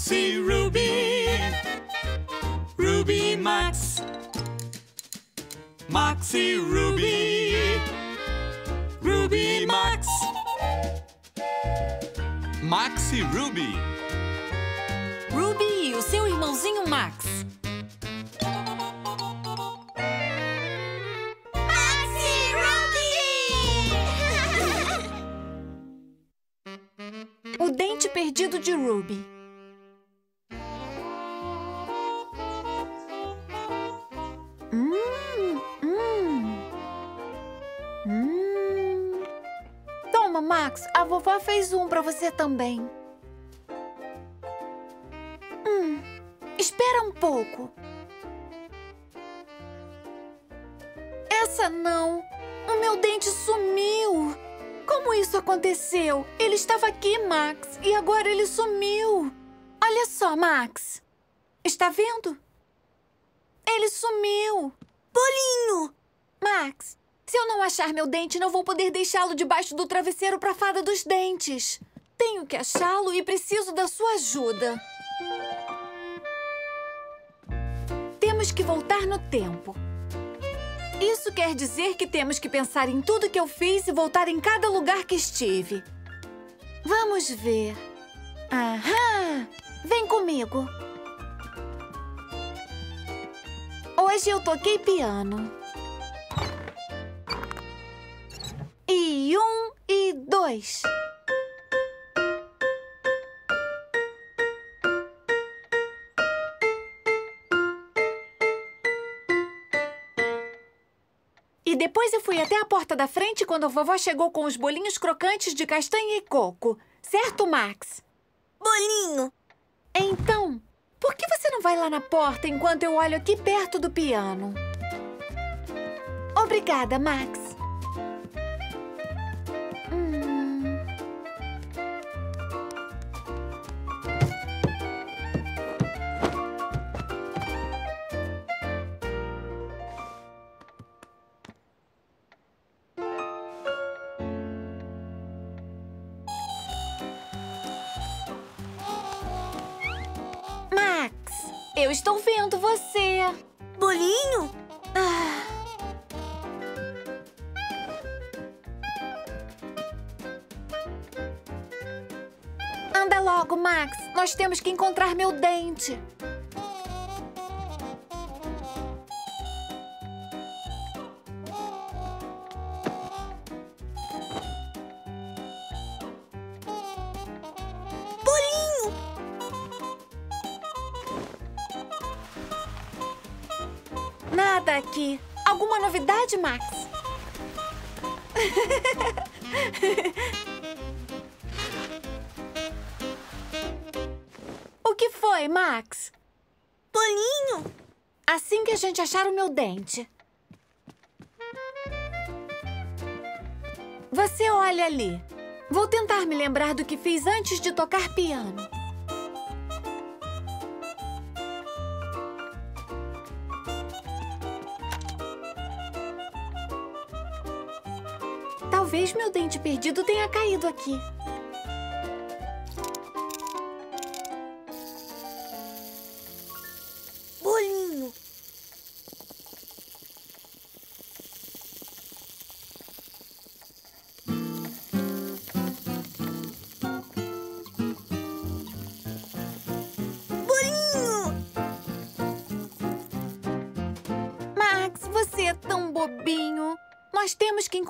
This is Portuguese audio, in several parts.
Max e Ruby. Ruby Max. Max e Ruby. Ruby Max. Max e Ruby. Ruby e o seu irmãozinho Max. Maxi Ruby! O dente perdido de Ruby. Toma, Max. A vovó fez um pra você também. Hum. Espera um pouco. Essa não. O meu dente sumiu. Como isso aconteceu? Ele estava aqui, Max, e agora ele sumiu. Olha só, Max. Está vendo? Ele sumiu. Bolinho! Max, se eu não achar meu dente, não vou poder deixá-lo debaixo do travesseiro para a fada dos dentes. Tenho que achá-lo e preciso da sua ajuda. Temos que voltar no tempo. Isso quer dizer que temos que pensar em tudo que eu fiz e voltar em cada lugar que estive. Vamos ver. Aham! Vem comigo. Hoje eu toquei piano. E um e dois. E depois eu fui até a porta da frente quando a vovó chegou com os bolinhos crocantes de castanha e coco. Certo, Max? Bolinho! Então, por que você não vai lá na porta enquanto eu olho aqui perto do piano? Obrigada, Max. Você. Bolinho? Ah. Anda logo, Max. Nós temos que encontrar meu dente. Nada aqui. Alguma novidade, Max? o que foi, Max? Bolinho! Assim que a gente achar o meu dente. Você olha ali. Vou tentar me lembrar do que fiz antes de tocar piano. Talvez meu dente perdido tenha caído aqui.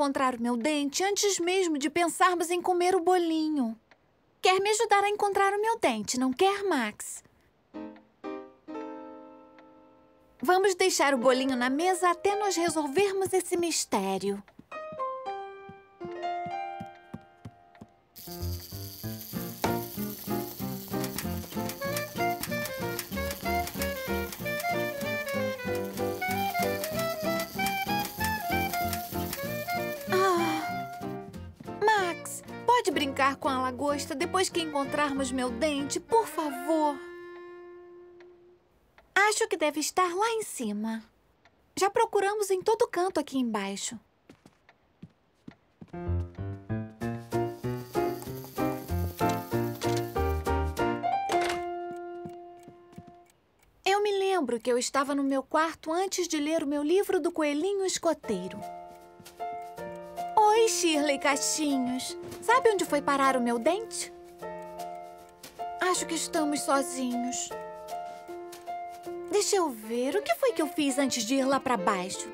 Encontrar o meu dente antes mesmo de pensarmos em comer o bolinho. Quer me ajudar a encontrar o meu dente, não quer, Max? Vamos deixar o bolinho na mesa até nós resolvermos esse mistério. Brincar com a lagosta depois que encontrarmos meu dente, por favor? Acho que deve estar lá em cima. Já procuramos em todo canto aqui embaixo. lembro que eu estava no meu quarto antes de ler o meu livro do Coelhinho Escoteiro. Oi, Shirley Caixinhos. Sabe onde foi parar o meu dente? Acho que estamos sozinhos. Deixa eu ver. O que foi que eu fiz antes de ir lá para baixo?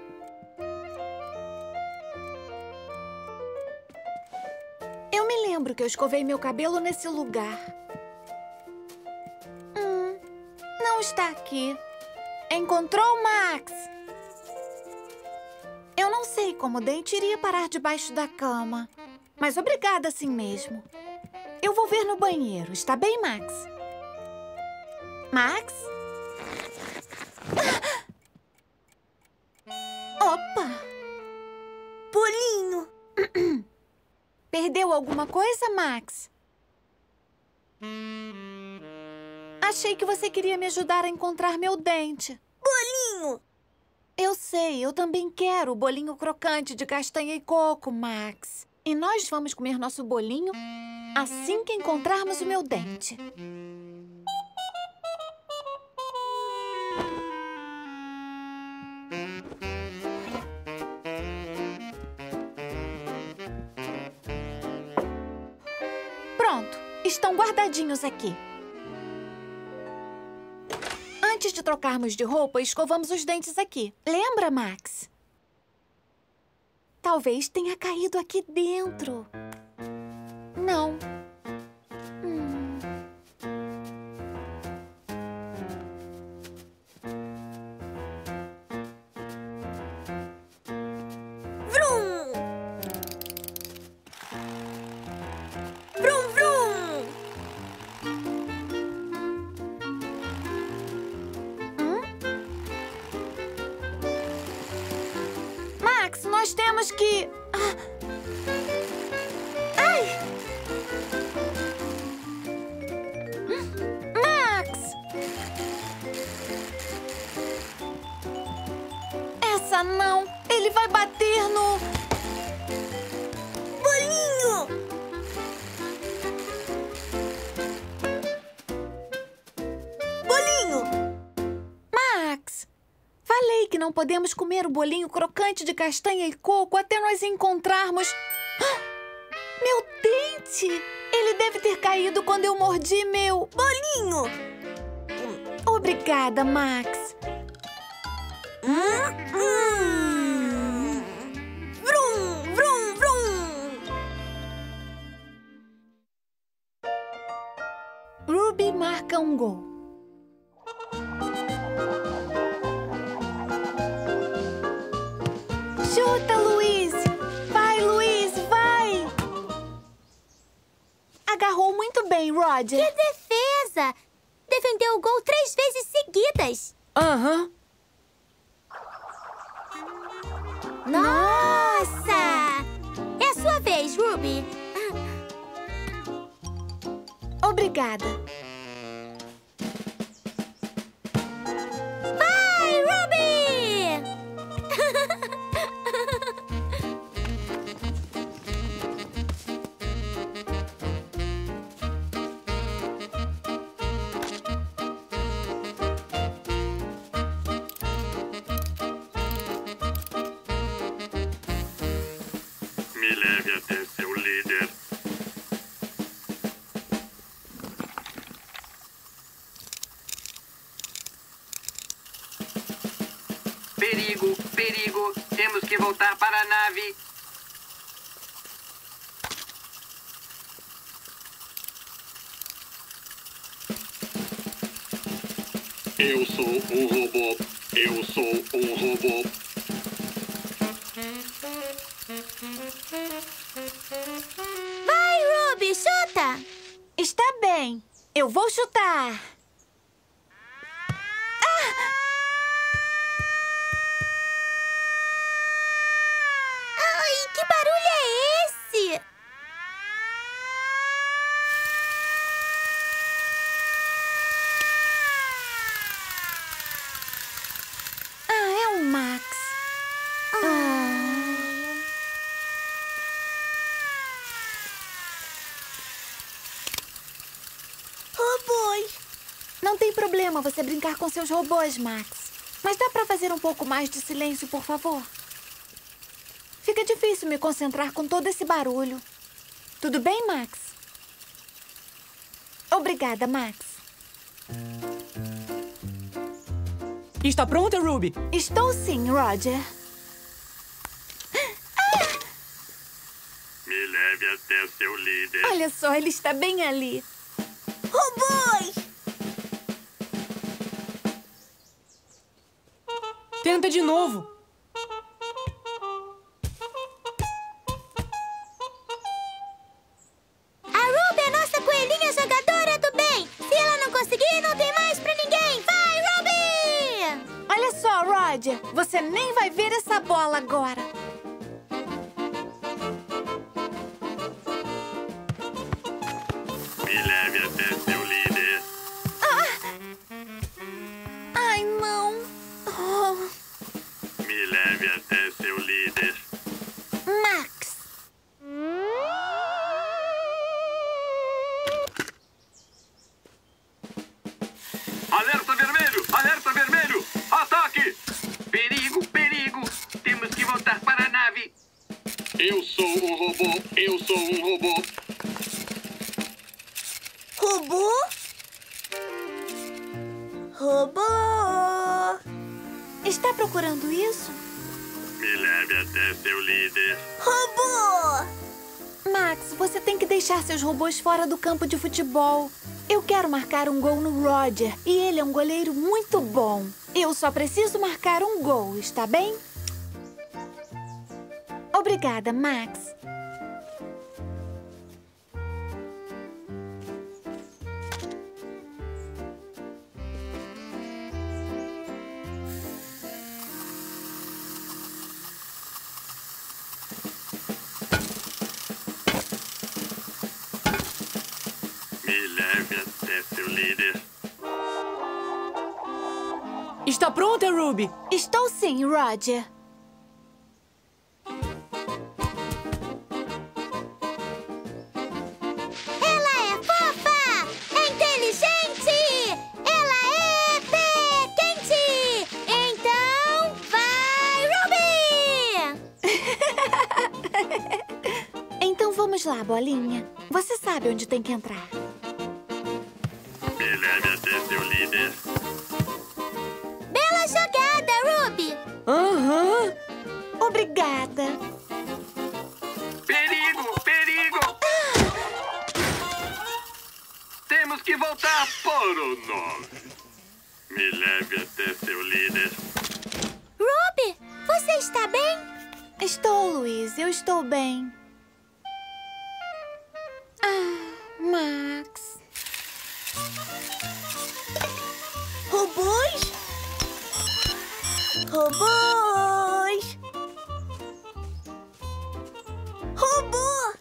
Eu me lembro que eu escovei meu cabelo nesse lugar. Hum, não está aqui. Encontrou, Max? Não sei como o dente iria parar debaixo da cama. Mas obrigada assim mesmo. Eu vou ver no banheiro. Está bem, Max? Max? Opa! Bolinho. Perdeu alguma coisa, Max? Achei que você queria me ajudar a encontrar meu dente. Eu sei, eu também quero o bolinho crocante de castanha e coco, Max. E nós vamos comer nosso bolinho assim que encontrarmos o meu dente. Pronto, estão guardadinhos aqui. Antes de trocarmos de roupa, escovamos os dentes aqui. Lembra, Max? Talvez tenha caído aqui dentro. Não! Ele vai bater no. Bolinho. Bolinho. Max! Falei que não podemos comer o bolinho crocante de castanha e coco até nós encontrarmos. Ah! Meu dente! Ele deve ter caído quando eu mordi meu. Bolinho. Obrigada, Max. Hum, hum. Vrum, vrum, vrum. Ruby marca um gol. Chuta, Luiz! Vai, Luiz, vai! Agarrou muito bem, Roger. Que defesa! Defendeu o gol três vezes seguidas. Aham. Leve até seu líder. Perigo, perigo. Temos que voltar para a Thank you. Problema você brincar com seus robôs, Max. Mas dá pra fazer um pouco mais de silêncio, por favor? Fica difícil me concentrar com todo esse barulho. Tudo bem, Max? Obrigada, Max. Está pronta, Ruby? Estou sim, Roger. Me leve até seu líder. Olha só, ele está bem ali. Tenta de novo. Fora do campo de futebol. Eu quero marcar um gol no Roger e ele é um goleiro muito bom. Eu só preciso marcar um gol, está bem? Obrigada, Max. Pronta, Ruby? Estou sim, Roger. Ela é fofa! É inteligente! Ela é pequente! Então, vai, Ruby! Então vamos lá, bolinha. Você sabe onde tem que entrar. Nove. Me leve até seu líder. Ruby, você está bem? Estou, Luiz. Eu estou bem. Ah, Max. Robôs? Robôs! Robô!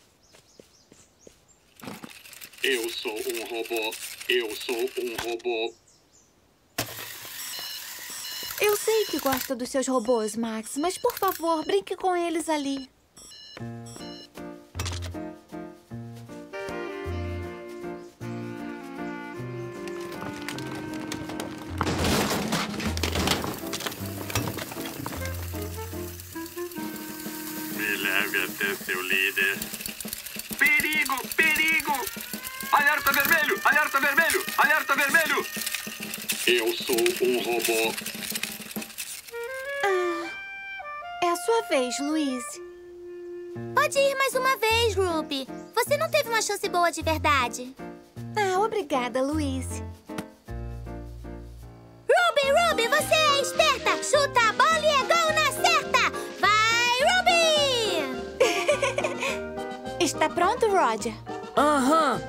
Eu sou um robô. Eu sou um robô. Eu sei que gosta dos seus robôs, Max, mas por favor, brinque com eles ali. Me leve até seu líder. Perigo, perigo! Alerta vermelho, alerta vermelho, alerta vermelho! Eu sou um robô. É a sua vez, Luiz. Pode ir mais uma vez, Ruby. Você não teve uma chance boa de verdade. Ah, obrigada, Luiz. Ruby, Ruby, você é esperta! Chuta a bola e é gol na certa! Vai, Ruby! Está pronto, Roger? Aham.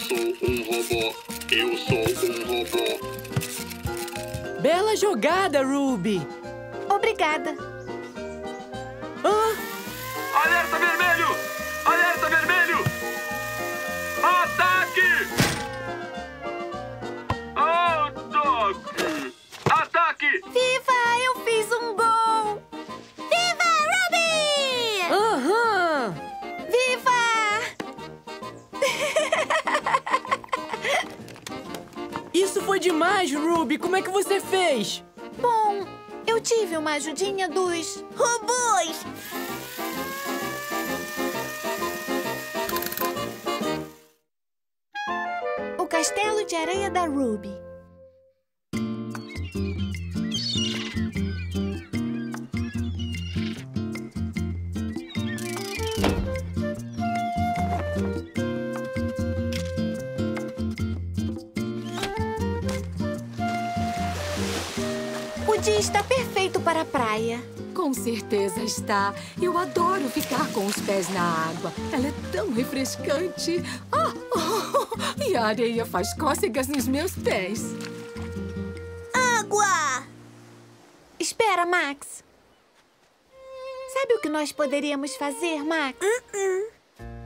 Sou um robô. Eu sou um robô. Bela jogada, Ruby. Obrigada. Ah, Alerta vermelho! Demais, Ruby! Como é que você fez? Bom, eu tive uma ajudinha dos. Robôs! O Castelo de Areia da Ruby. Está perfeito para a praia. Com certeza está. Eu adoro ficar com os pés na água. Ela é tão refrescante. Ah, oh, e a areia faz cócegas nos meus pés. Água! Espera, Max. Sabe o que nós poderíamos fazer, Max?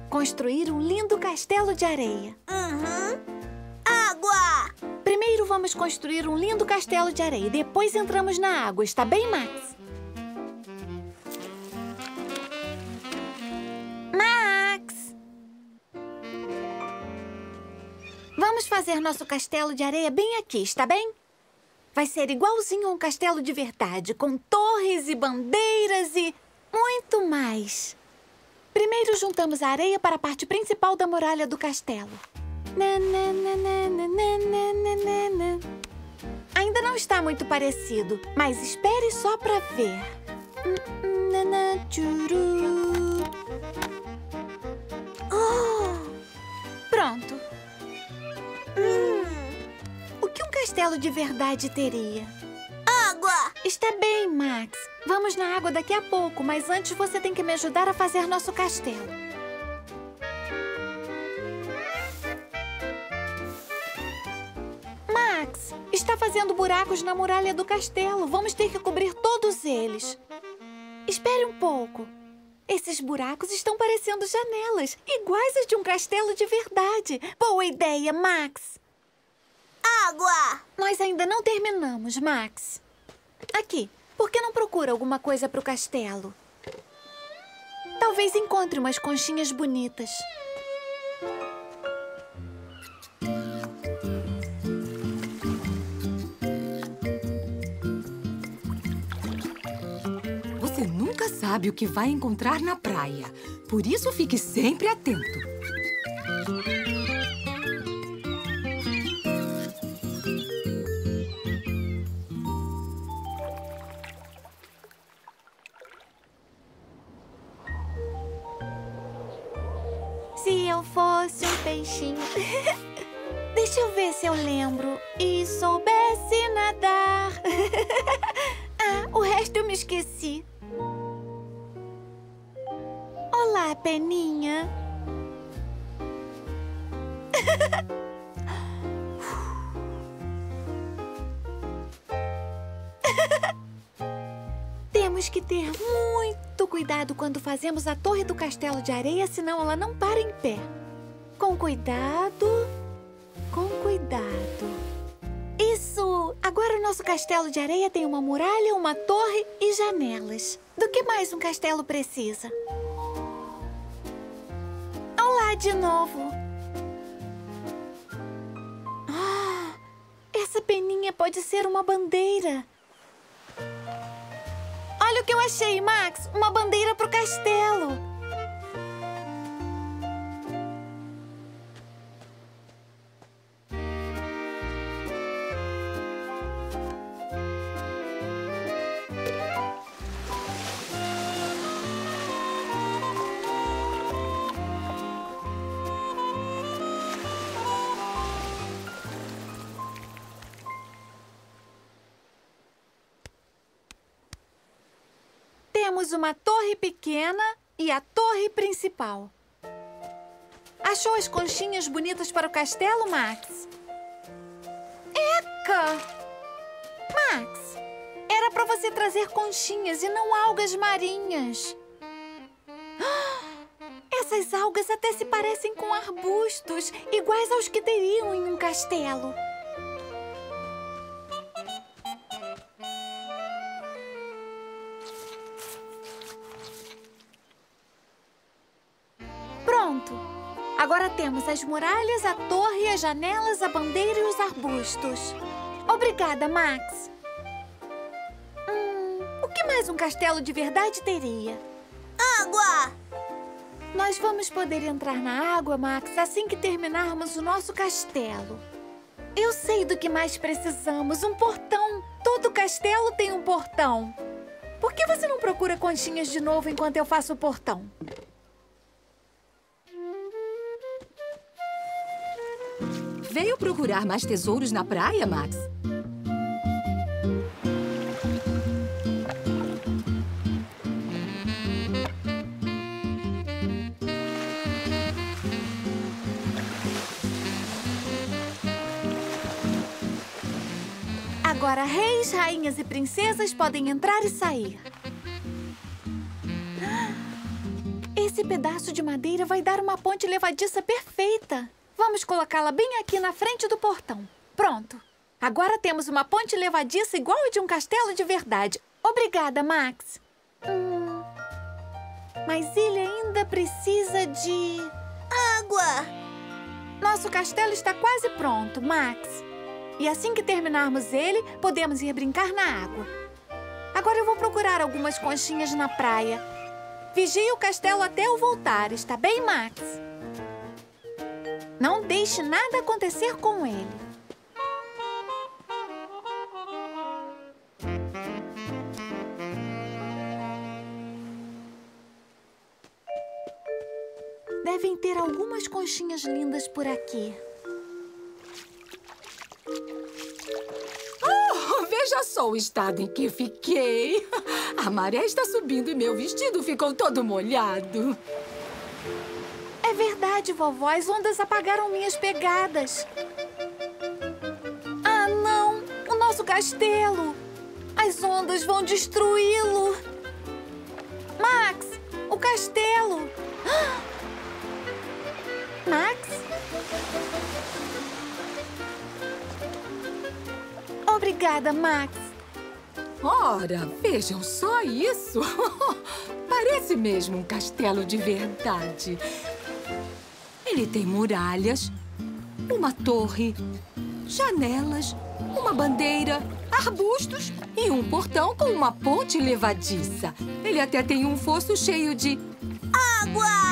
Construir um lindo castelo de areia. Uhum. Água! Vamos construir um lindo castelo de areia. Depois entramos na água. Está bem, Max? Max! Vamos fazer nosso castelo de areia bem aqui, está bem? Vai ser igualzinho a um castelo de verdade, com torres e bandeiras e muito mais. Primeiro juntamos a areia para a parte principal da muralha do castelo. Ainda não está muito parecido, mas espere só para ver. Oh, pronto. Hum, o que um castelo de verdade teria? Água! Está bem, Max. Vamos na água daqui a pouco, mas antes você tem que me ajudar a fazer nosso castelo. Buracos na muralha do castelo. Vamos ter que cobrir todos eles. Espere um pouco. Esses buracos estão parecendo janelas, iguais às de um castelo de verdade. Boa ideia, Max. Água! Nós ainda não terminamos, Max. Aqui, por que não procura alguma coisa para o castelo? Talvez encontre umas conchinhas bonitas. Nunca sabe o que vai encontrar na praia. Por isso, fique sempre atento. Olá, Peninha. Temos que ter muito cuidado quando fazemos a torre do castelo de areia, senão ela não para em pé. Com cuidado, com cuidado. Isso! Agora o nosso castelo de areia tem uma muralha, uma torre e janelas. Do que mais um castelo precisa? De novo. Ah, essa peninha pode ser uma bandeira. Olha o que eu achei, Max! Uma bandeira pro castelo. E a torre principal. Achou as conchinhas bonitas para o castelo, Max? Eca! Max, era para você trazer conchinhas e não algas marinhas. Essas algas até se parecem com arbustos, iguais aos que teriam em um castelo. As muralhas, a torre, as janelas, a bandeira e os arbustos. Obrigada, Max. Hum, o que mais um castelo de verdade teria? Água! Nós vamos poder entrar na água, Max, assim que terminarmos o nosso castelo. Eu sei do que mais precisamos: um portão. Todo castelo tem um portão. Por que você não procura conchinhas de novo enquanto eu faço o portão? Veio procurar mais tesouros na praia, Max? Agora, reis, rainhas e princesas podem entrar e sair. Esse pedaço de madeira vai dar uma ponte levadiça perfeita. Vamos colocá-la bem aqui na frente do portão. Pronto. Agora temos uma ponte levadiça igual a de um castelo de verdade. Obrigada, Max. Hum, mas ele ainda precisa de... Água! Nosso castelo está quase pronto, Max. E assim que terminarmos ele, podemos ir brincar na água. Agora eu vou procurar algumas conchinhas na praia. Vigie o castelo até eu voltar, está bem, Max? Não deixe nada acontecer com ele. Devem ter algumas conchinhas lindas por aqui. Oh, veja só o estado em que fiquei. A maré está subindo e meu vestido ficou todo molhado. Verdade, vovó. As ondas apagaram minhas pegadas. Ah, não! O nosso castelo! As ondas vão destruí-lo! Max! O castelo! Ah! Max? Obrigada, Max. Ora, vejam só isso. Parece mesmo um castelo de verdade. Ele tem muralhas, uma torre, janelas, uma bandeira, arbustos e um portão com uma ponte levadiça. Ele até tem um fosso cheio de Água!